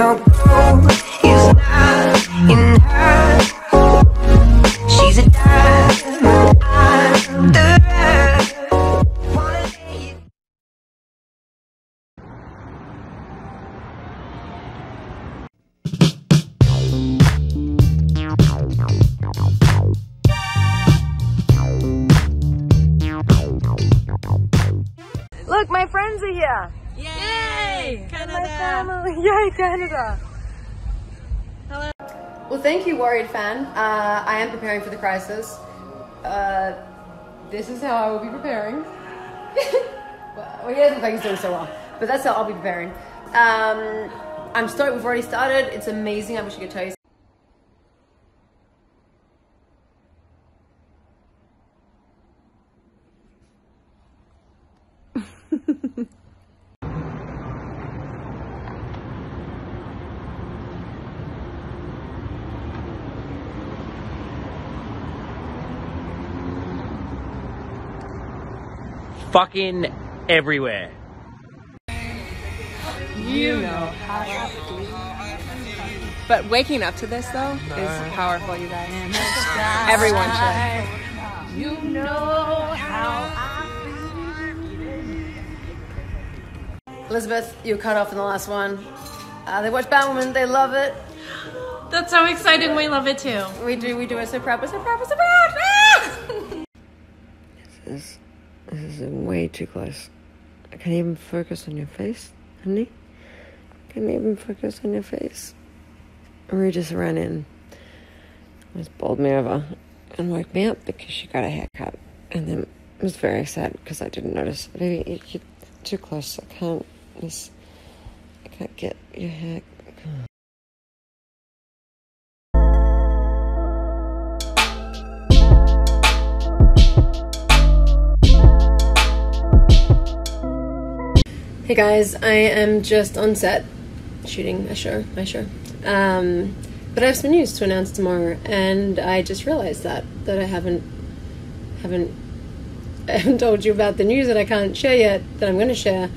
is not in her. She's a diamond under Look, my friends are here. Yay! My Canada! family. Yay, Canada. Well, thank you, Worried Fan. Uh, I am preparing for the crisis. Uh, this is how I will be preparing. well, he doesn't look like he's doing so well, but that's how I'll be preparing. Um, I'm stoked. We've already started. It's amazing. I wish I could tell you. fucking everywhere. you know But waking up to this though is powerful, you guys. Everyone should. You know how Elizabeth, you cut off in the last one. Uh, they watch Batwoman. They love it. That's so exciting. We love it too. We do. We do. We're so proud. We're so proud. So proud. Ah! This, this is way too close. I can't even focus on your face, honey. Can't even focus on your face. Marie just ran in, just bowled me over, and woke me up because she got a haircut. And then was very sad because I didn't notice. Baby, you- you're too close. I can't. This, I can't get your hair. Hey guys, I am just on set shooting a show, my show. Um, but I have some news to announce tomorrow, and I just realized that that I haven't haven't I haven't told you about the news that I can't share yet that I'm going to share.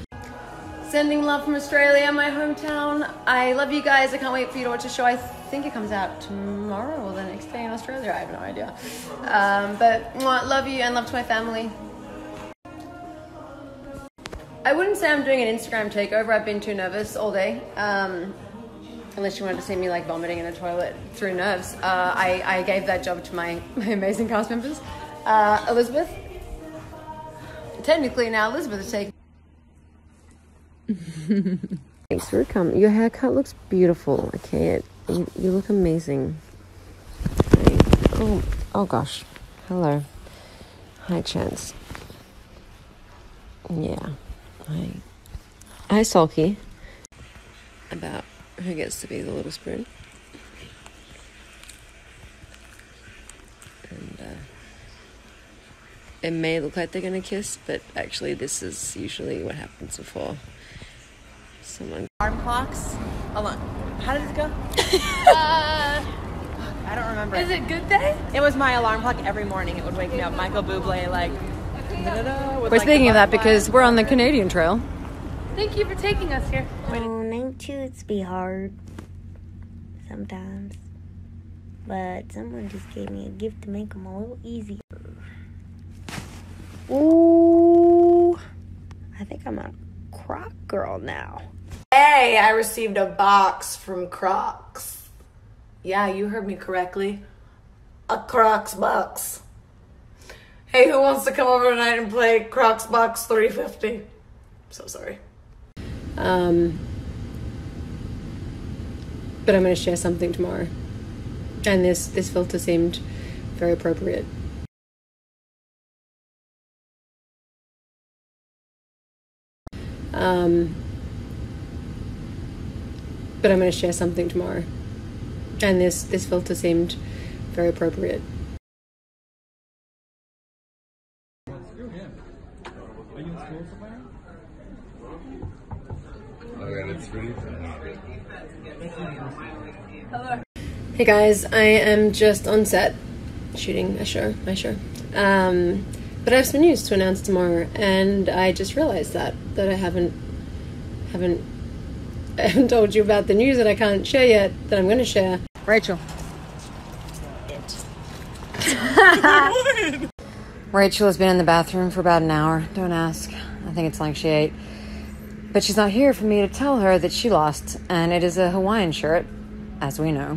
Sending love from Australia, my hometown. I love you guys. I can't wait for you to watch the show. I think it comes out tomorrow or the next day in Australia. I have no idea. Um, but love you and love to my family. I wouldn't say I'm doing an Instagram takeover. I've been too nervous all day. Um, unless you wanted to see me like vomiting in a toilet through nerves. Uh, I, I gave that job to my, my amazing cast members. Uh, Elizabeth. Technically now Elizabeth is taking. Thanks for coming. Your haircut looks beautiful. Okay, it, you, you look amazing. Oh, oh gosh. Hello. Hi, Chance. Yeah. Hi. Hi, Sulky. About who gets to be the little spoon. And uh, it may look like they're gonna kiss, but actually, this is usually what happens before someone Alarm clocks. Alarm. How did it go? Uh, I don't remember. Is it good day? It was my alarm clock every morning. It would wake me up. Michael Bublé, like. We're like, speaking of that because we're on the Canadian Trail. Thank you for taking us here. Oh, night shoots be hard sometimes. But someone just gave me a gift to make them a little easier. Ooh, I think I'm a croc girl now. Hey, I received a box from Crocs. Yeah, you heard me correctly. A Crocs box. Hey, who wants to come over tonight and play Crocs Box 350? So sorry. Um, but I'm going to share something tomorrow. And this, this filter seemed very appropriate. Um, but I'm going to share something tomorrow. And this, this filter seemed very appropriate. Hey guys, I am just on set shooting a show, my show. Um, but I have some news to announce tomorrow, and I just realized that that I haven't haven't I haven't told you about the news that I can't share yet, that I'm going to share. Rachel. Rachel has been in the bathroom for about an hour. Don't ask. I think it's like she ate. But she's not here for me to tell her that she lost, and it is a Hawaiian shirt, as we know.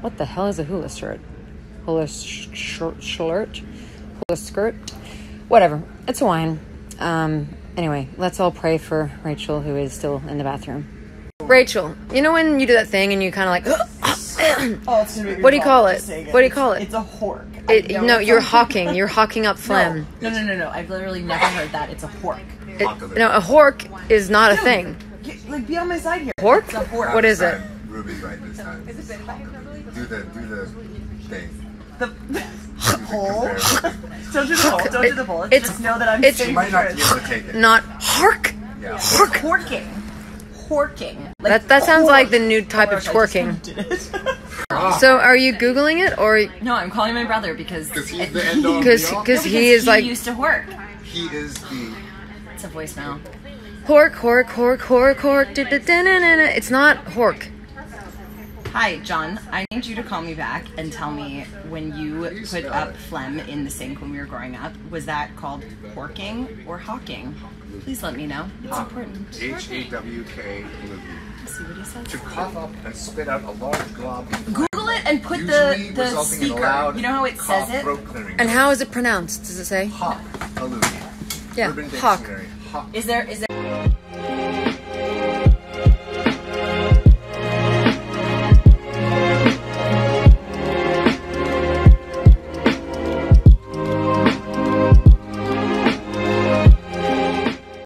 What the hell is a hula shirt? Hula sh- shirt? Shirt? Hula skirt? Whatever. It's Hawaiian. Um, anyway, let's all pray for Rachel, who is still in the bathroom. Rachel, you know when you do that thing and you kind of like, Oh, it's gonna make me what do you call it? What do you call it? It's a hork. It, no, you're a- hawking. You're hawking up phlegm. No, no, no, no. I've literally never heard that. It's a hork. It- no, a hork is not a thing. Get- Like, be on my side here. Hork? It's a hork. What is it? Ruby's right this time. Is it Do the do the thing. The hole. don't do the hole. Don't do the hole. It's- Just know that I'm it's- saying You might not the be truth. able to take it. Not hark. Yeah. It's horking. Horking. Like That that sounds hork. like the new type of my gosh, I just twerking. Ah. So, are you googling it or No, I'm calling my brother because Because he's the end all. because be all. because No, he is like used to work. He is the. It's a voicemail. hork hork hork hork hork. It's not hork. Hi, John. I need you to call me back and tell me when you put up phlegm in the sink when we were growing up, was that called horking or hawking? Please let me know. It's important. H A W K. See what he says. To cough up and spit out a large glob. Google it and put the, Usually the resulting in a speaker. You know how it says it? And how is it pronounced? Does it say? Hawk. Yeah, Urban hawk. Is there is there